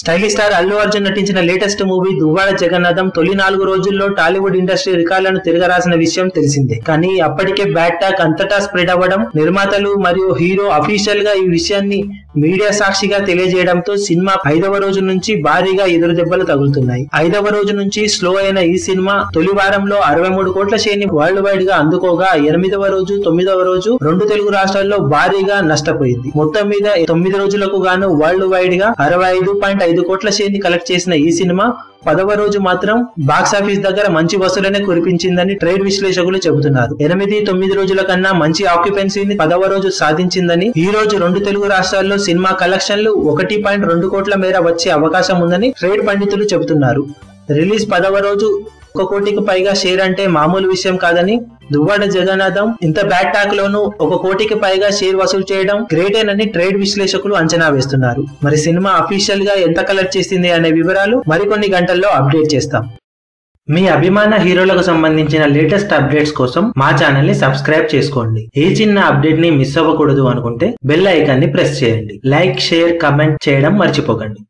Stylish star Allu Arjun నటించిన latest movie Duvvada Jagannatham తొలి నాలుగు రోజుల్లో టాలీవుడ్ ఇండస్ట్రీ రికార్డులను తిరగరాసిన విషయం తెలిసిందే. కానీ అప్పటికే బ్యాడ్ టాక్ అంతటా స్ప్రెడ్ అవ్వడం నిర్మాతలు మరియు హీరో అఫీషియల్గా ఈ విషయాన్ని మీడియా సాక్షిగా తెలియజేయడంతో సినిమా ఐదవ రోజు నుంచి భారీగా ఎదురు దెబ్బలు తగులుతున్నాయి. ఐదవ రోజు నుంచి స్లో అయిన ఈ సినిమా తొలి వారంలో అరవై మూడు కోట్ల షేర్ని వరల్డ్ వైడ్గా అందుకోగా ఎనిమిదవ రోజు తొమ్మిదవ రోజు రెండు తెలుగు రాష్ట్రాల్లో భారీగా నష్టపోయింది. మొత్తం మీద తొమ్మిది రోజులకు గాను వరల్డ్ వైడ్గా అరవై ఐదు పాయింట్ ఐదు కోట్ల షేర్ కలెక్ట్ చేసిన ఈ సినిమా పదవ రోజు మాత్రం బాక్సాఫీస్ దగ్గర మంచి వసూలనే కురిపించిందని ట్రేడ్ విశ్లేషకులు చెబుతున్నారు. ఎనిమిది తొమ్మిది రోజుల కన్నా మంచి ఆక్యుపెన్సీని పదవ రోజు సాధించిందని ఈ రోజు రెండు తెలుగు రాష్ట్రాల్లో సినిమా కలెక్షన్లు ఒకటి పాయింట్ రెండు కోట్ల మేర వచ్చే అవకాశం ఉందని ట్రేడ్ పండితులు చెబుతున్నారు. రిలీజ్ పదవ రోజు ఒక కోటికి పైగా షేర్ అంటే మామూలు విషయం కాదని దువ్వాడ జగన్నాథం ఇంత బ్యాడ్ టాక్ లోనూ ఒక కోటికి పైగా షేర్ వసూలు చేయడం గ్రేటేనని ట్రేడ్ విశ్లేషకులు అంచనా వేస్తున్నారు. మరి సినిమా అఫీషియల్గా ఎంత కలెక్ట్ చేసింది అనే వివరాలు మరికొన్ని గంటల్లో అప్డేట్ చేస్తాం. మీ అభిమాన హీరోలకు సంబంధించిన లేటెస్ట్ అప్డేట్స్ కోసం మా ఛానల్ని సబ్స్క్రైబ్ చేసుకోండి. ఏ చిన్న అప్డేట్ని మిస్ అవ్వకూడదు అనుకుంటే బెల్ ఐకాన్ని ప్రెస్ చేయండి. లైక్ షేర్ కమెంట్ చేయడం మర్చిపోకండి.